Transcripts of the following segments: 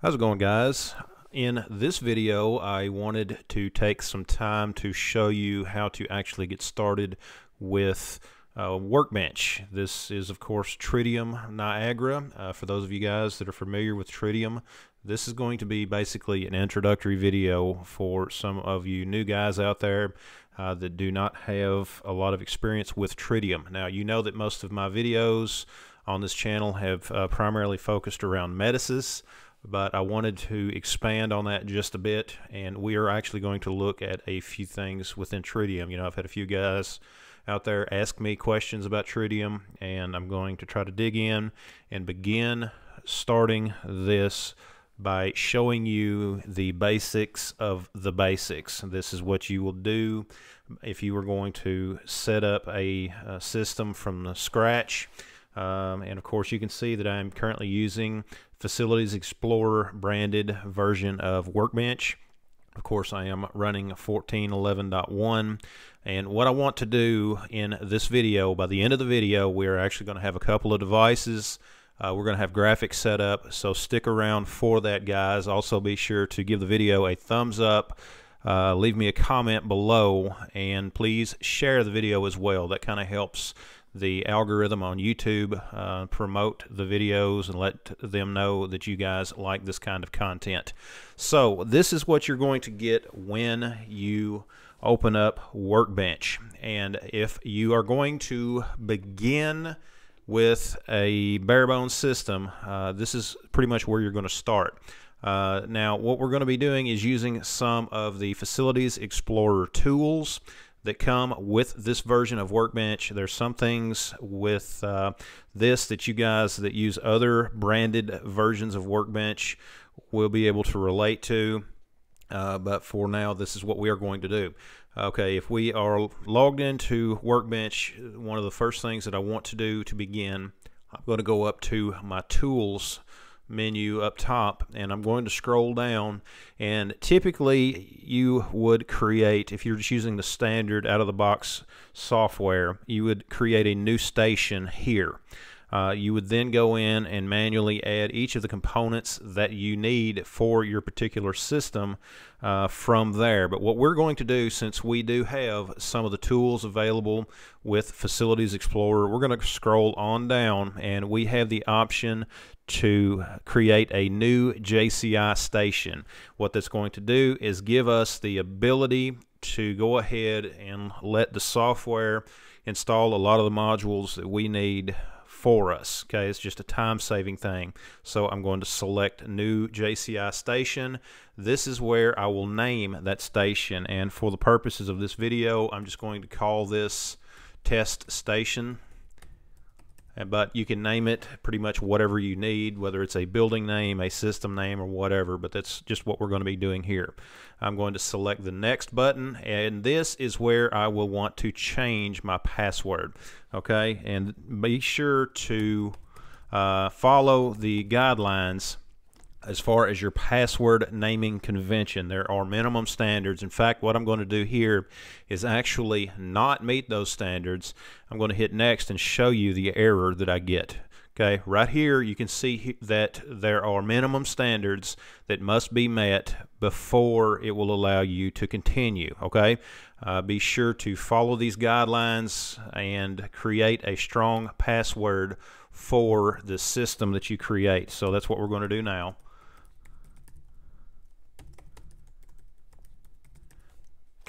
How's it going guys? In this video I wanted to take some time to show you how to actually get started with uh, Workbench. This is of course Tridium Niagara. Uh, for those of you guys that are familiar with Tridium, this is going to be basically an introductory video for some of you new guys out there uh, that do not have a lot of experience with Tridium. Now you know that most of my videos on this channel have uh, primarily focused around Metasys but I wanted to expand on that just a bit, and we are actually going to look at a few things within Tridium. You know, I've had a few guys out there ask me questions about Tridium, and I'm going to try to dig in and begin starting this by showing you the basics of the basics. This is what you will do if you were going to set up a, a system from the scratch. Um, and of course, you can see that I'm currently using Facilities Explorer branded version of Workbench. Of course, I am running 14.11.1. And what I want to do in this video, by the end of the video, we're actually going to have a couple of devices. Uh, we're going to have graphics set up, so stick around for that, guys. Also, be sure to give the video a thumbs up. Uh, leave me a comment below, and please share the video as well. That kind of helps the algorithm on YouTube, uh, promote the videos, and let them know that you guys like this kind of content. So this is what you're going to get when you open up Workbench. And if you are going to begin with a bare bones system, uh, this is pretty much where you're going to start. Uh, now, what we're going to be doing is using some of the Facilities Explorer tools that come with this version of Workbench. There's some things with uh, this that you guys that use other branded versions of Workbench will be able to relate to. Uh, but for now, this is what we are going to do. Okay, if we are logged into Workbench, one of the first things that I want to do to begin, I'm going to go up to my Tools menu up top and I'm going to scroll down. And typically you would create if you're just using the standard out of the box software you would create a new station here uh, you would then go in and manually add each of the components that you need for your particular system uh, from there. But what we're going to do, since we do have some of the tools available with Facilities Explorer, we're going to scroll on down and we have the option to create a new JCI station. What that's going to do is give us the ability to go ahead and let the software install a lot of the modules that we need for us. Okay, it's just a time saving thing. So I'm going to select new JCI station. This is where I will name that station. And for the purposes of this video, I'm just going to call this test station but you can name it pretty much whatever you need, whether it's a building name, a system name, or whatever, but that's just what we're going to be doing here. I'm going to select the next button, and this is where I will want to change my password, okay? And be sure to uh, follow the guidelines as far as your password naming convention. There are minimum standards. In fact, what I'm going to do here is actually not meet those standards. I'm going to hit next and show you the error that I get. Okay, right here you can see that there are minimum standards that must be met before it will allow you to continue. Okay, uh, be sure to follow these guidelines and create a strong password for the system that you create. So that's what we're going to do now.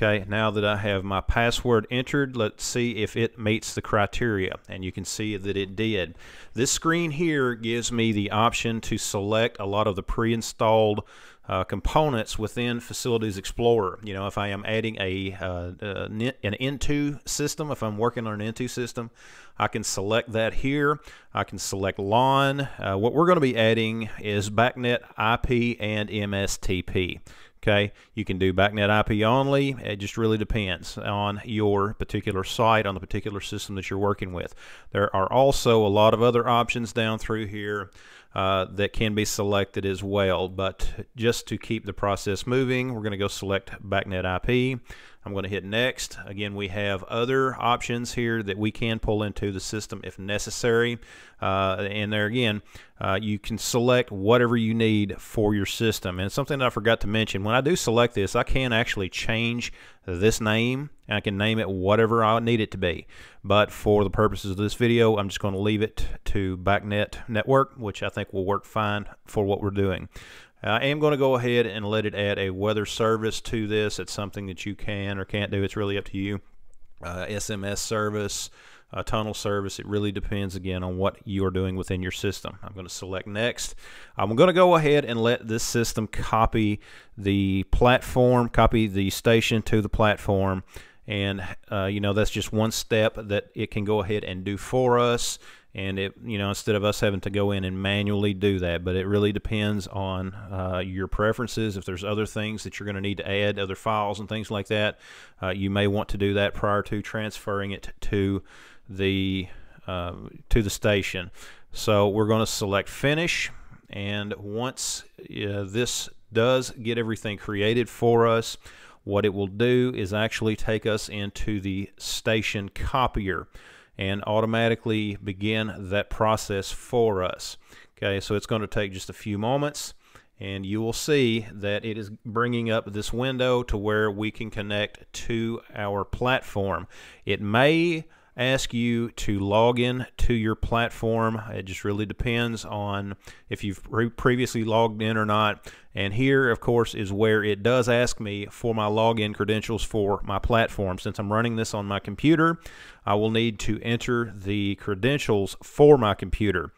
Okay, now that I have my password entered, let's see if it meets the criteria. And you can see that it did. This screen here gives me the option to select a lot of the pre-installed uh, components within Facilities Explorer. You know, if I am adding a uh, uh, an N2 system, if I'm working on an N2 system, I can select that here. I can select LAN. Uh, what we're going to be adding is BACnet IP and MSTP. Okay, you can do BACnet IP only. It just really depends on your particular site, on the particular system that you're working with. There are also a lot of other options down through here. Uh, that can be selected as well. But just to keep the process moving, we're going to go select BACnet IP. I'm going to hit next. Again, we have other options here that we can pull into the system if necessary. Uh, and there again, uh, you can select whatever you need for your system. And something that I forgot to mention, when I do select this, I can actually change this name and I can name it whatever I need it to be. But for the purposes of this video, I'm just going to leave it to BACnet Network, which I think will work fine for what we're doing. I am going to go ahead and let it add a weather service to this. It's something that you can or can't do. It's really up to you. Uh, SMS service, uh, tunnel service. It really depends again on what you are doing within your system. I'm going to select next. I'm going to go ahead and let this system copy the platform, copy the station to the platform. And, uh, you know, that's just one step that it can go ahead and do for us and it you know instead of us having to go in and manually do that but it really depends on uh, your preferences if there's other things that you're going to need to add other files and things like that uh, you may want to do that prior to transferring it to the uh, to the station so we're going to select finish and once uh, this does get everything created for us what it will do is actually take us into the station copier and automatically begin that process for us. Okay, so it's going to take just a few moments and you will see that it is bringing up this window to where we can connect to our platform. It may ask you to log in to your platform. It just really depends on if you've previously logged in or not. And here, of course, is where it does ask me for my login credentials for my platform. Since I'm running this on my computer, I will need to enter the credentials for my computer.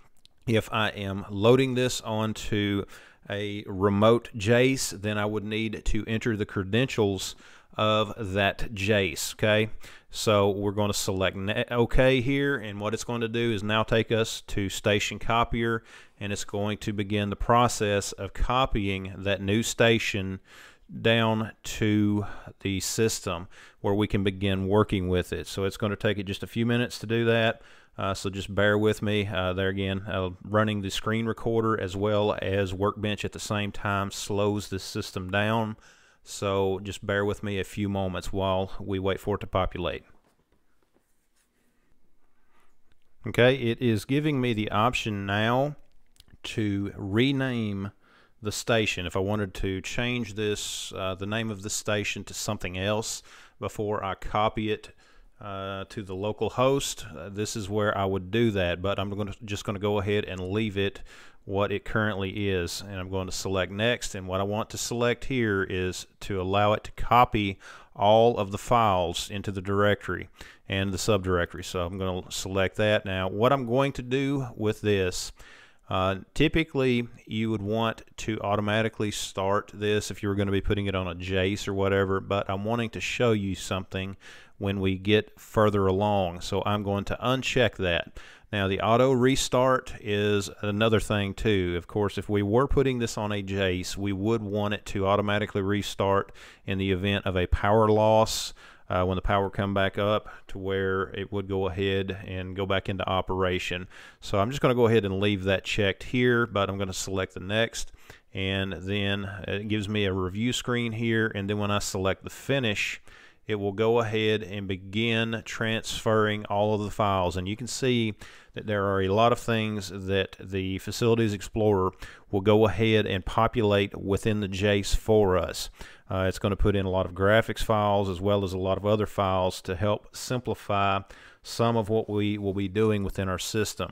If I am loading this onto a remote Jace, then I would need to enter the credentials of that Jace. Okay, so we're going to select OK here, and what it's going to do is now take us to Station Copier, and it's going to begin the process of copying that new station down to the system where we can begin working with it. So it's going to take it just a few minutes to do that. Uh, so just bear with me uh, there again. Uh, running the screen recorder as well as Workbench at the same time slows the system down. So just bear with me a few moments while we wait for it to populate. Okay, it is giving me the option now to rename the station. If I wanted to change this, uh, the name of the station to something else before I copy it uh, to the local host, uh, this is where I would do that. But I'm to, just going to go ahead and leave it what it currently is and I'm going to select next and what I want to select here is to allow it to copy all of the files into the directory and the subdirectory. So I'm going to select that. Now what I'm going to do with this uh, typically you would want to automatically start this if you were going to be putting it on a Jace or whatever but I'm wanting to show you something when we get further along. So I'm going to uncheck that now the auto restart is another thing too. Of course, if we were putting this on a Jace, we would want it to automatically restart in the event of a power loss uh, when the power come back up to where it would go ahead and go back into operation. So I'm just going to go ahead and leave that checked here, but I'm going to select the next and then it gives me a review screen here and then when I select the finish it will go ahead and begin transferring all of the files. And you can see that there are a lot of things that the Facilities Explorer will go ahead and populate within the Jace for us. Uh, it's going to put in a lot of graphics files as well as a lot of other files to help simplify some of what we will be doing within our system.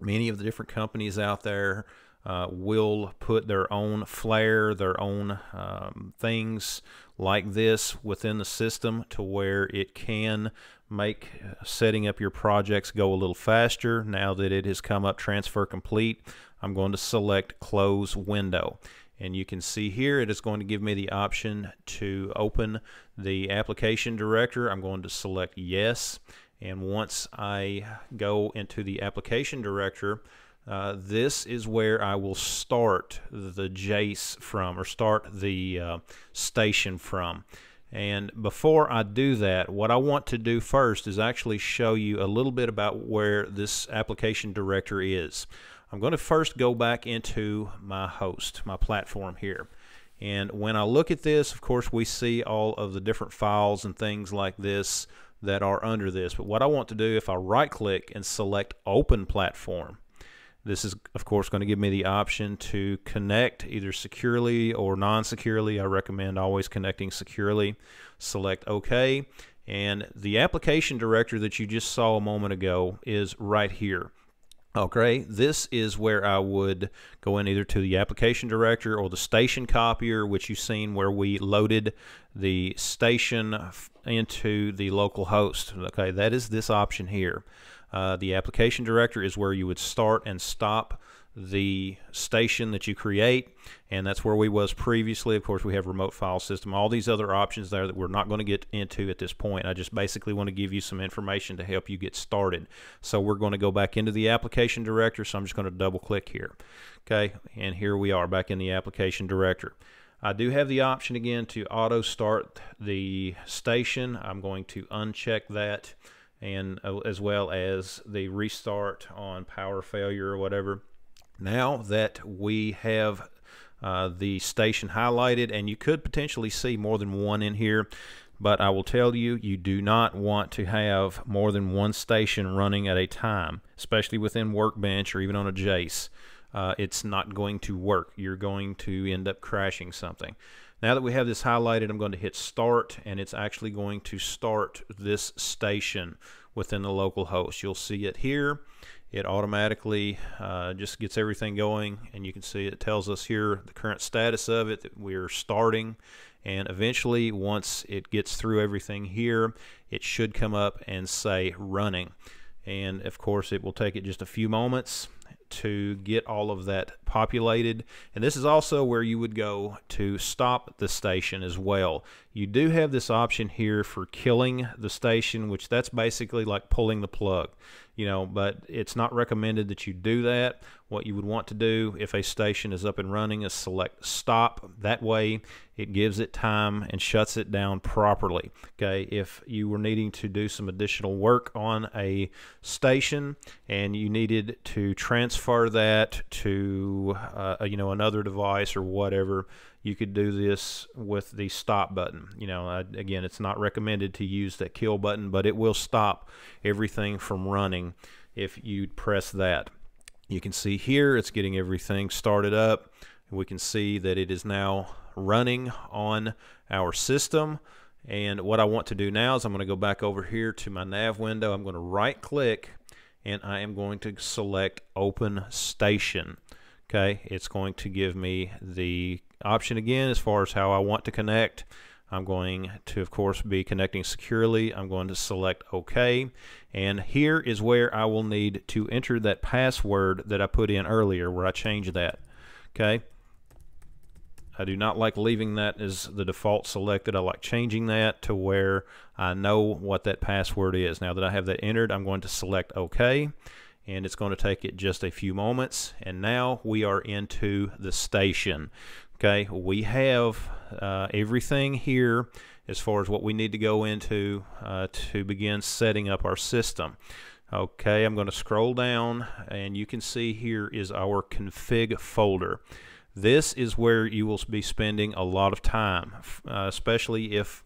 Many of the different companies out there uh, will put their own flair, their own um, things like this within the system to where it can make uh, setting up your projects go a little faster. Now that it has come up transfer complete, I'm going to select close window. And you can see here it is going to give me the option to open the application director. I'm going to select yes. And once I go into the application director, uh, this is where I will start the Jace from or start the uh, station from. And before I do that, what I want to do first is actually show you a little bit about where this application director is. I'm going to first go back into my host, my platform here. And when I look at this, of course, we see all of the different files and things like this that are under this. But what I want to do, if I right click and select Open Platform, this is, of course, going to give me the option to connect either securely or non-securely. I recommend always connecting securely. Select OK. And the application director that you just saw a moment ago is right here. Okay, this is where I would go in either to the application director or the station copier, which you've seen where we loaded the station into the local host. Okay, that is this option here. Uh, the application director is where you would start and stop the station that you create and that's where we was previously. Of course we have remote file system all these other options there that we're not going to get into at this point. I just basically want to give you some information to help you get started. So we're going to go back into the application director so I'm just going to double click here okay? And here we are back in the application director. I do have the option again to auto start the station. I'm going to uncheck that and uh, as well as the restart on power failure or whatever. Now that we have uh, the station highlighted and you could potentially see more than one in here but I will tell you you do not want to have more than one station running at a time especially within Workbench or even on a Jace. Uh, it's not going to work. You're going to end up crashing something now that we have this highlighted I'm going to hit start and it's actually going to start this station within the local host. You'll see it here. It automatically uh, just gets everything going and you can see it tells us here the current status of it that we're starting. And eventually once it gets through everything here it should come up and say running. And of course it will take it just a few moments to get all of that populated. And this is also where you would go to stop the station as well. You do have this option here for killing the station which that's basically like pulling the plug you know, but it's not recommended that you do that. What you would want to do if a station is up and running is select stop. That way it gives it time and shuts it down properly. Okay, if you were needing to do some additional work on a station and you needed to transfer that to uh, you know another device or whatever, you could do this with the stop button. You know, uh, again, it's not recommended to use that kill button, but it will stop everything from running if you press that. You can see here it's getting everything started up. We can see that it is now running on our system. And what I want to do now is I'm going to go back over here to my nav window. I'm going to right click and I am going to select open station. Okay, it's going to give me the option again as far as how I want to connect. I'm going to, of course, be connecting securely. I'm going to select OK. And here is where I will need to enter that password that I put in earlier where I changed that. Okay. I do not like leaving that as the default selected. I like changing that to where I know what that password is. Now that I have that entered, I'm going to select OK and it's going to take it just a few moments. And now we are into the station okay? We have uh, everything here as far as what we need to go into uh, to begin setting up our system. Okay I'm going to scroll down and you can see here is our config folder. This is where you will be spending a lot of time uh, especially if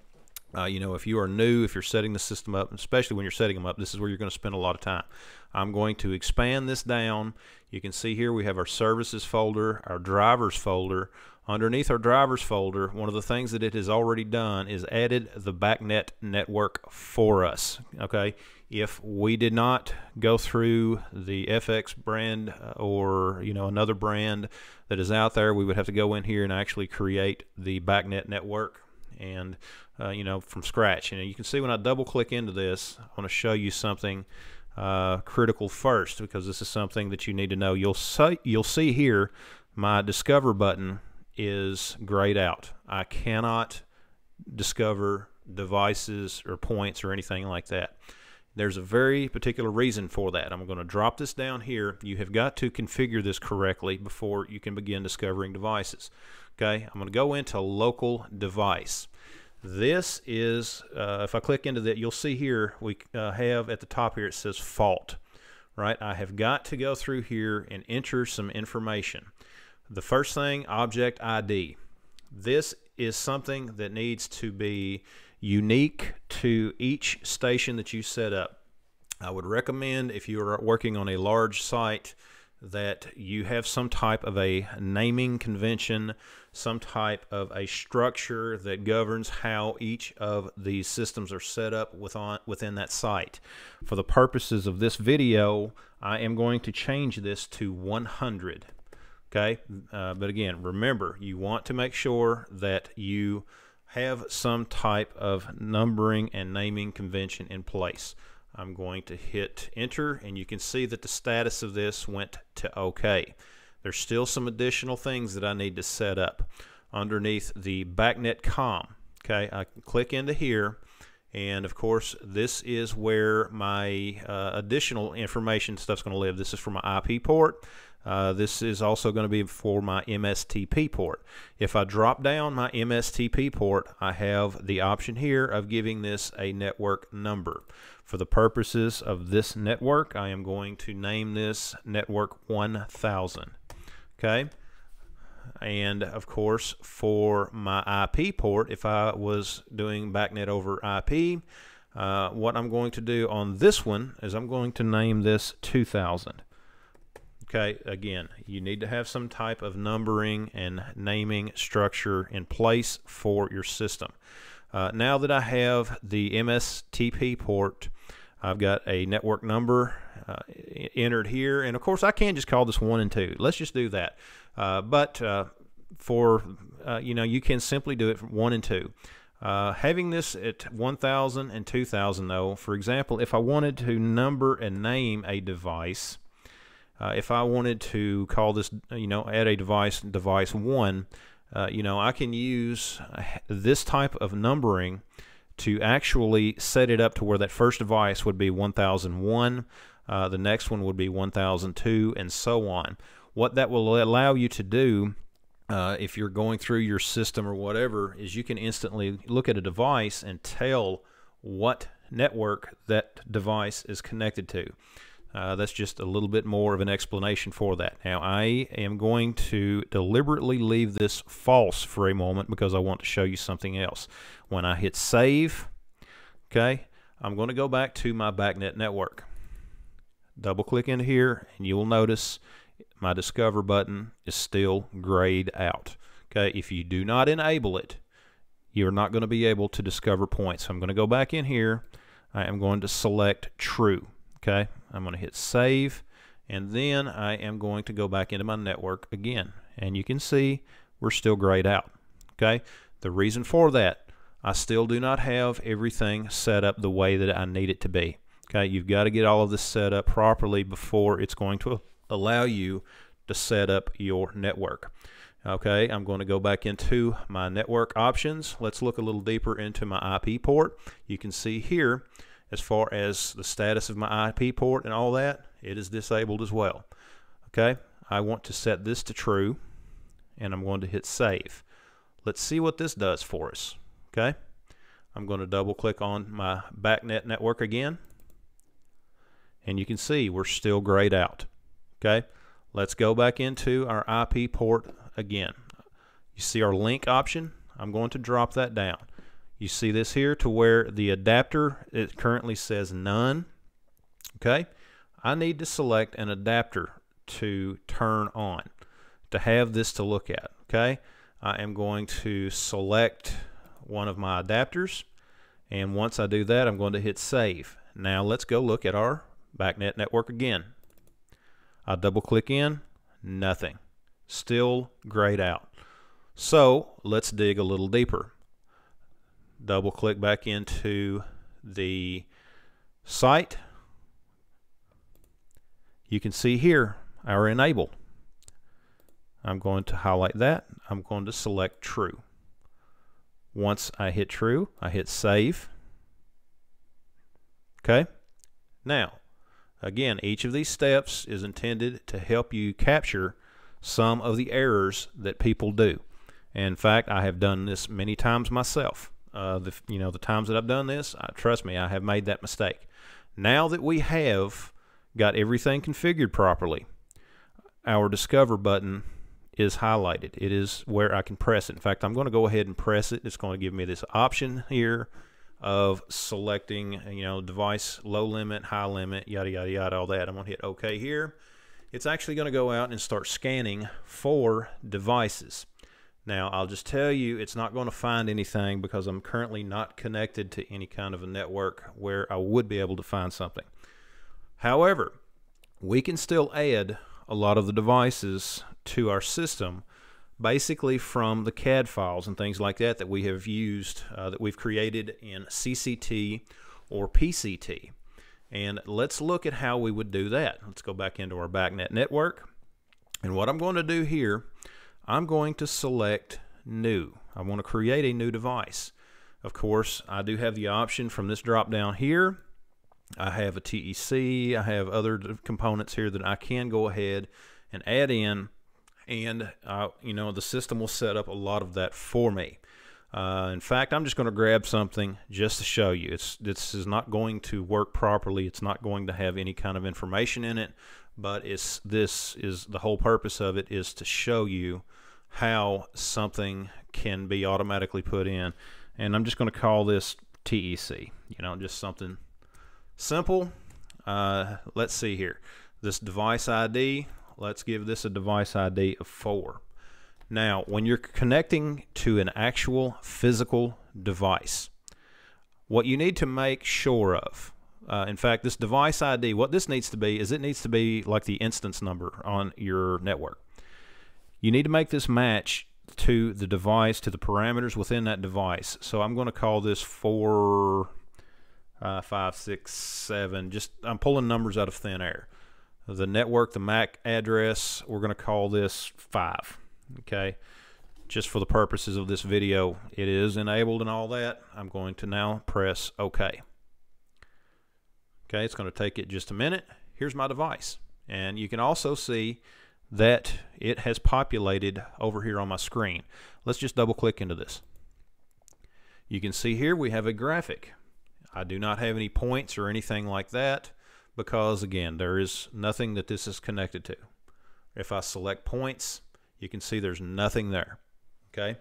uh, you know, if you are new, if you're setting the system up, especially when you're setting them up, this is where you're going to spend a lot of time. I'm going to expand this down. You can see here we have our services folder, our drivers folder. Underneath our drivers folder, one of the things that it has already done is added the BACnet network for us. Okay, if we did not go through the FX brand uh, or you know another brand that is out there, we would have to go in here and actually create the BACnet network and uh, you know from scratch. You know you can see when I double click into this, I want to show you something uh, critical first because this is something that you need to know. You'll see, you'll see here my discover button is grayed out. I cannot discover devices or points or anything like that. There's a very particular reason for that. I'm going to drop this down here. You have got to configure this correctly before you can begin discovering devices. Okay, I'm going to go into local device. This is, uh, if I click into that, you'll see here we uh, have at the top here it says fault, right? I have got to go through here and enter some information. The first thing, object ID. This is something that needs to be unique to each station that you set up. I would recommend if you are working on a large site that you have some type of a naming convention, some type of a structure that governs how each of these systems are set up within that site. For the purposes of this video, I am going to change this to 100. Okay, uh, but again, remember, you want to make sure that you have some type of numbering and naming convention in place. I'm going to hit enter and you can see that the status of this went to OK. There's still some additional things that I need to set up underneath the BACnet COM. Okay, I can click into here and of course this is where my uh, additional information stuff's going to live. This is for my IP port. Uh, this is also going to be for my MSTP port. If I drop down my MSTP port, I have the option here of giving this a network number. For the purposes of this network, I am going to name this network 1000. Okay. And of course, for my IP port, if I was doing BACnet over IP, uh, what I'm going to do on this one is I'm going to name this 2000. Okay, again, you need to have some type of numbering and naming structure in place for your system. Uh, now that I have the MSTP port, I've got a network number uh, entered here, and of course I can just call this one and two. Let's just do that. Uh, but uh, for uh, you know, you can simply do it from one and two. Uh, having this at 1000 and 2000 though, for example, if I wanted to number and name a device, uh, if I wanted to call this, you know, add a device, device one, uh, you know, I can use this type of numbering to actually set it up to where that first device would be 1001, uh, the next one would be 1002, and so on. What that will allow you to do uh, if you're going through your system or whatever is you can instantly look at a device and tell what network that device is connected to. Uh, that's just a little bit more of an explanation for that. Now, I am going to deliberately leave this false for a moment because I want to show you something else. When I hit save, okay, I'm going to go back to my BACnet network. Double click in here and you will notice my discover button is still grayed out. Okay, if you do not enable it, you're not going to be able to discover points. So I'm going to go back in here. I am going to select true. Okay, I'm going to hit save and then I am going to go back into my network again and you can see we're still grayed out. Okay, the reason for that I still do not have everything set up the way that I need it to be. Okay, you've got to get all of this set up properly before it's going to allow you to set up your network. Okay, I'm going to go back into my network options. Let's look a little deeper into my IP port. You can see here as far as the status of my IP port and all that, it is disabled as well. Okay, I want to set this to true and I'm going to hit save. Let's see what this does for us. Okay, I'm going to double click on my BACnet network again and you can see we're still grayed out. Okay, let's go back into our IP port again. You see our link option? I'm going to drop that down. You see this here to where the adapter, it currently says none. Okay, I need to select an adapter to turn on to have this to look at. Okay, I am going to select one of my adapters and once I do that I'm going to hit save. Now let's go look at our BACnet network again. I double click in, nothing. Still grayed out. So let's dig a little deeper double click back into the site. You can see here our enable. I'm going to highlight that. I'm going to select true. Once I hit true I hit save. Okay? Now again each of these steps is intended to help you capture some of the errors that people do. In fact I have done this many times myself uh, the you know the times that I've done this, uh, trust me, I have made that mistake. Now that we have got everything configured properly, our Discover button is highlighted. It is where I can press it. In fact, I'm going to go ahead and press it. It's going to give me this option here of selecting, you know, device low limit, high limit, yada, yada, yada, all that. I'm going to hit OK here. It's actually going to go out and start scanning for devices. Now, I'll just tell you, it's not going to find anything because I'm currently not connected to any kind of a network where I would be able to find something. However, we can still add a lot of the devices to our system basically from the CAD files and things like that that we have used, uh, that we've created in CCT or PCT. And let's look at how we would do that. Let's go back into our BACnet network. And what I'm going to do here, I'm going to select new. I want to create a new device. Of course, I do have the option from this drop down here. I have a TEC, I have other components here that I can go ahead and add in and uh, you know the system will set up a lot of that for me. Uh, in fact, I'm just going to grab something just to show you. It's this is not going to work properly. It's not going to have any kind of information in it, but it's this is the whole purpose of it is to show you how something can be automatically put in. And I'm just going to call this TEC. You know, just something simple. Uh, let's see here. This device ID, Let's give this a device ID of 4. Now, when you're connecting to an actual physical device, what you need to make sure of, uh, in fact, this device ID, what this needs to be is it needs to be like the instance number on your network. You need to make this match to the device, to the parameters within that device. So I'm going to call this 4, uh, 5, 6, 7. Just I'm pulling numbers out of thin air the network, the MAC address, we're going to call this 5. Okay, just for the purposes of this video, it is enabled and all that. I'm going to now press OK. Okay, it's going to take it just a minute. Here's my device. And you can also see that it has populated over here on my screen. Let's just double click into this. You can see here we have a graphic. I do not have any points or anything like that because again there is nothing that this is connected to if I select points you can see there's nothing there okay?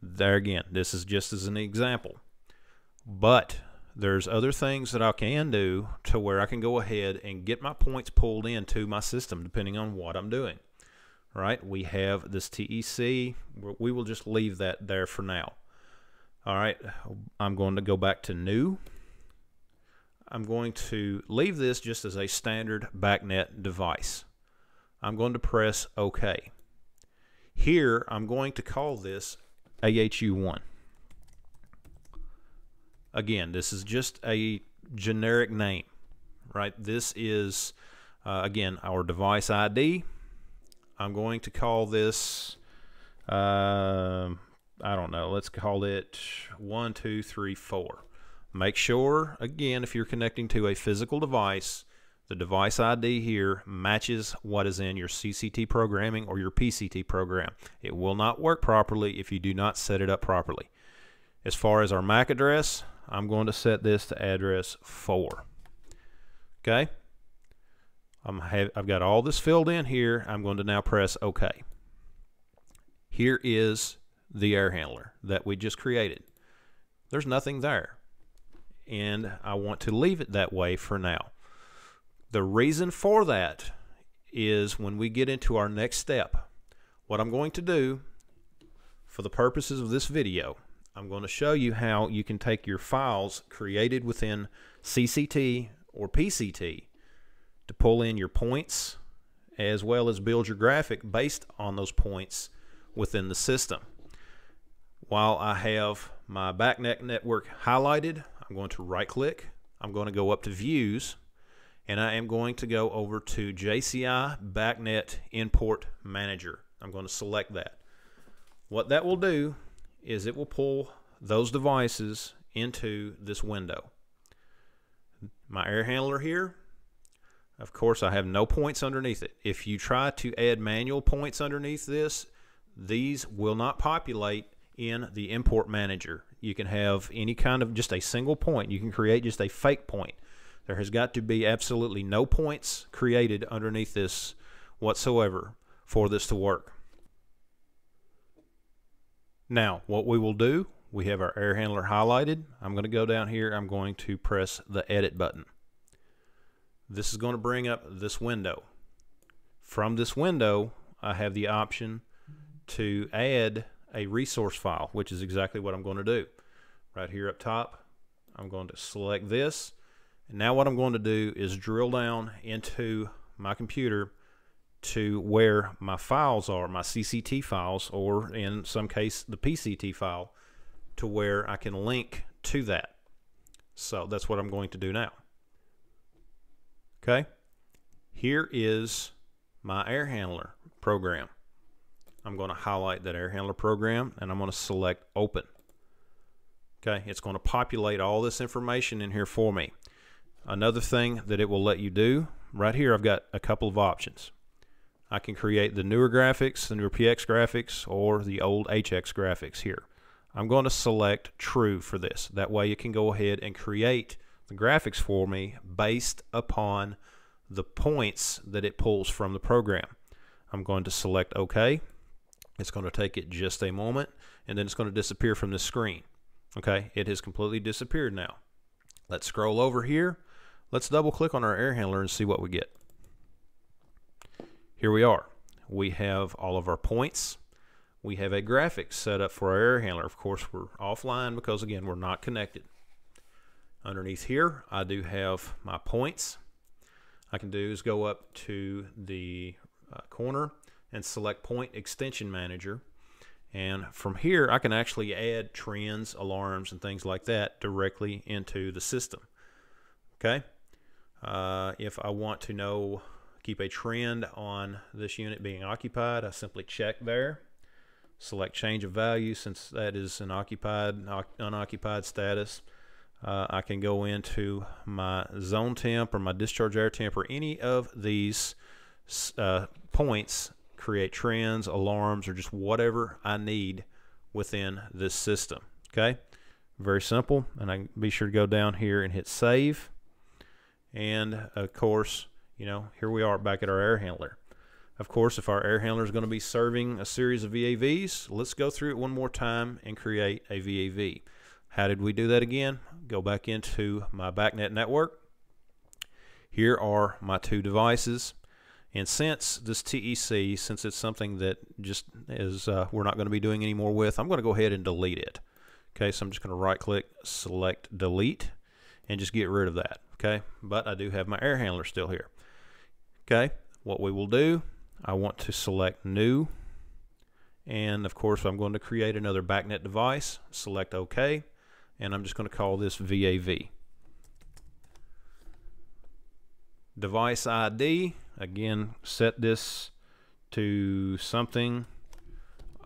There again this is just as an example. But there's other things that I can do to where I can go ahead and get my points pulled into my system depending on what I'm doing right? We have this TEC we will just leave that there for now. All right I'm going to go back to new. I'm going to leave this just as a standard BACnet device. I'm going to press OK. Here, I'm going to call this AHU1. Again, this is just a generic name, right? This is, uh, again, our device ID. I'm going to call this, uh, I don't know, let's call it 1234. Make sure, again, if you're connecting to a physical device, the device ID here matches what is in your CCT programming or your PCT program. It will not work properly if you do not set it up properly. As far as our MAC address, I'm going to set this to address 4. Okay? I'm I've got all this filled in here. I'm going to now press OK. Here is the air handler that we just created. There's nothing there and I want to leave it that way for now. The reason for that is when we get into our next step, what I'm going to do for the purposes of this video, I'm going to show you how you can take your files created within CCT or PCT to pull in your points as well as build your graphic based on those points within the system. While I have my BACnet network highlighted, I'm going to right click. I'm going to go up to views and I am going to go over to JCI BACnet Import Manager. I'm going to select that. What that will do is it will pull those devices into this window. My air handler here, of course, I have no points underneath it. If you try to add manual points underneath this, these will not populate in the import manager. You can have any kind of just a single point. You can create just a fake point. There has got to be absolutely no points created underneath this whatsoever for this to work. Now, what we will do, we have our air handler highlighted. I'm going to go down here. I'm going to press the edit button. This is going to bring up this window. From this window, I have the option to add a resource file, which is exactly what I'm going to do. Right here up top, I'm going to select this. And now what I'm going to do is drill down into my computer to where my files are, my CCT files, or in some case the PCT file, to where I can link to that. So that's what I'm going to do now. Okay, here is my air handler program. I'm going to highlight that air handler program and I'm going to select open. Okay, it's going to populate all this information in here for me. Another thing that it will let you do, right here I've got a couple of options. I can create the newer graphics, the newer PX graphics, or the old HX graphics here. I'm going to select true for this. That way you can go ahead and create the graphics for me based upon the points that it pulls from the program. I'm going to select OK. It's going to take it just a moment and then it's going to disappear from the screen. Okay, it has completely disappeared now. Let's scroll over here. Let's double click on our air handler and see what we get. Here we are. We have all of our points. We have a graphic set up for our air handler. Of course, we're offline because, again, we're not connected. Underneath here, I do have my points. I can do is go up to the uh, corner and select Point Extension Manager. And from here, I can actually add trends, alarms, and things like that directly into the system. Okay. Uh, if I want to know, keep a trend on this unit being occupied, I simply check there. Select change of value since that is an occupied, unoccupied status. Uh, I can go into my zone temp or my discharge air temp or any of these uh, points, create trends, alarms, or just whatever I need within this system. Okay, very simple. And I can be sure to go down here and hit save. And of course, you know, here we are back at our air handler. Of course, if our air handler is going to be serving a series of VAVs, let's go through it one more time and create a VAV. How did we do that again? Go back into my BACnet network. Here are my two devices. And since this TEC, since it's something that just is uh, we're not going to be doing any more with, I'm going to go ahead and delete it. Okay, so I'm just going to right click, select delete, and just get rid of that. Okay, but I do have my air handler still here. Okay, what we will do, I want to select new, and of course I'm going to create another BACnet device, select OK, and I'm just going to call this VAV. Device ID, again, set this to something.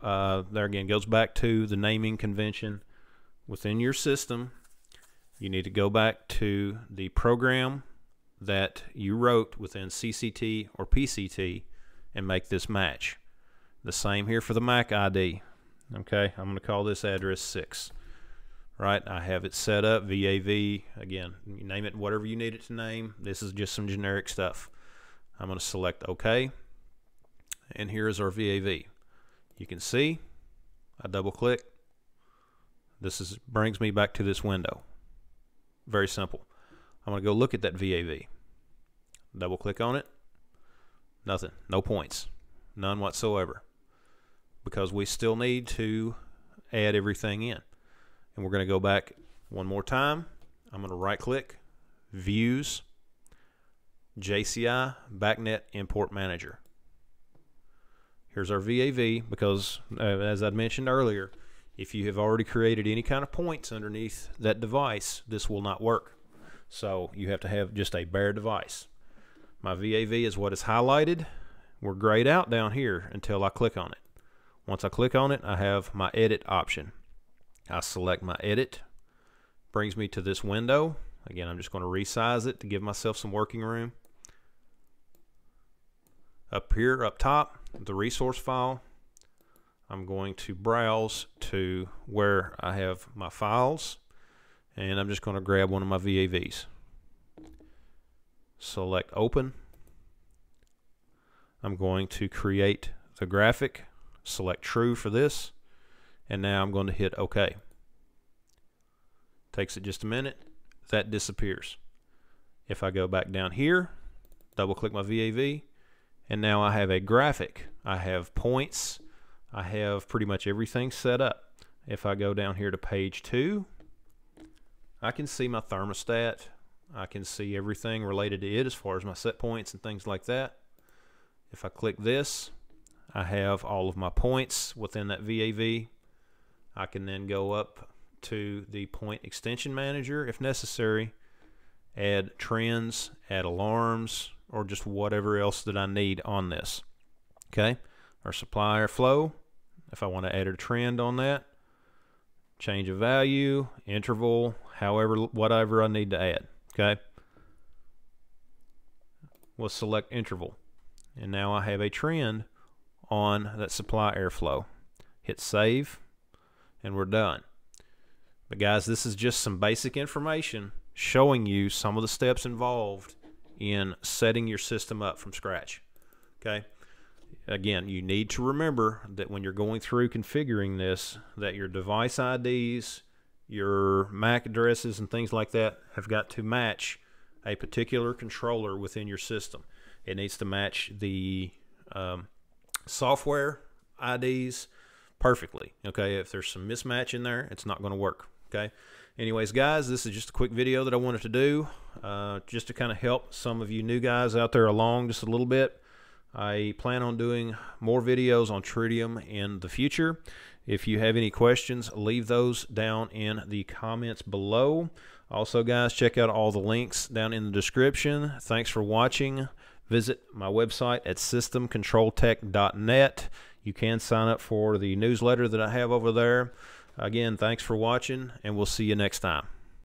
Uh, there again, goes back to the naming convention within your system. You need to go back to the program that you wrote within CCT or PCT and make this match. The same here for the MAC ID. Okay, I'm going to call this address 6 right? I have it set up, VAV, again, name it whatever you need it to name. This is just some generic stuff. I'm going to select OK, and here is our VAV. You can see, I double click, this is brings me back to this window. Very simple. I'm going to go look at that VAV. Double click on it, nothing, no points, none whatsoever, because we still need to add everything in. And we're going to go back one more time. I'm going to right click, Views, JCI, BACnet Import Manager. Here's our VAV because, uh, as I mentioned earlier, if you have already created any kind of points underneath that device, this will not work. So you have to have just a bare device. My VAV is what is highlighted. We're grayed out down here until I click on it. Once I click on it, I have my edit option. I select my edit, brings me to this window. Again, I'm just going to resize it to give myself some working room. Up here, up top, the resource file, I'm going to browse to where I have my files, and I'm just going to grab one of my VAVs. select open. I'm going to create the graphic, select true for this, and now I'm going to hit OK. Takes it just a minute, that disappears. If I go back down here, double click my VAV, and now I have a graphic. I have points, I have pretty much everything set up. If I go down here to page two, I can see my thermostat. I can see everything related to it as far as my set points and things like that. If I click this, I have all of my points within that VAV. I can then go up to the point extension manager if necessary, add trends, add alarms, or just whatever else that I need on this. Okay, our supply airflow, if I want to add a trend on that, change a value, interval, however, whatever I need to add. Okay. We'll select interval. And now I have a trend on that supply airflow. Hit save, and we're done. But guys, this is just some basic information showing you some of the steps involved in setting your system up from scratch. Okay again, you need to remember that when you're going through configuring this, that your device IDs, your MAC addresses, and things like that have got to match a particular controller within your system. It needs to match the um, software IDs perfectly. Okay, if there's some mismatch in there, it's not going to work. Okay. Anyways, guys, this is just a quick video that I wanted to do, uh, just to kind of help some of you new guys out there along just a little bit. I plan on doing more videos on Tridium in the future. If you have any questions, leave those down in the comments below. Also, guys, check out all the links down in the description. Thanks for watching. Visit my website at systemcontroltech.net. You can sign up for the newsletter that I have over there. Again, thanks for watching, and we'll see you next time.